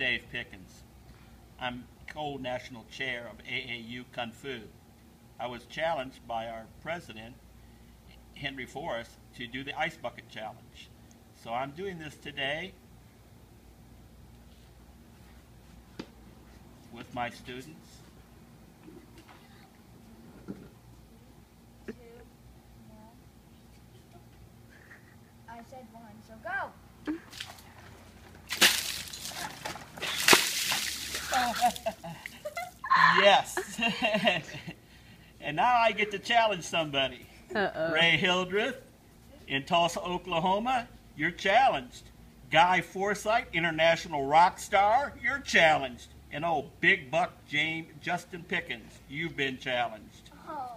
Dave Pickens. I'm co-national chair of AAU Kung Fu. I was challenged by our president, Henry Forrest, to do the Ice Bucket Challenge. So I'm doing this today with my students. two, one. I said one, so go. Yes. and now I get to challenge somebody. Uh-oh. Ray Hildreth in Tulsa, Oklahoma, you're challenged. Guy Forsythe, international rock star, you're challenged. And oh, big buck James Justin Pickens, you've been challenged. Oh.